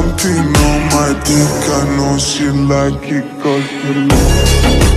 something on my dick. I know she like it cause you